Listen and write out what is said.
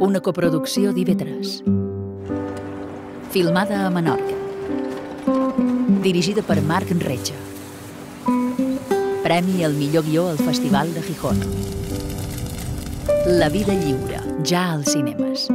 una coproducció d'IV3. Filmada a Menorca. Dirigida per Marc Retxa. Premi al millor guió al Festival de Gijón. La vida lliure, ja als cinemes.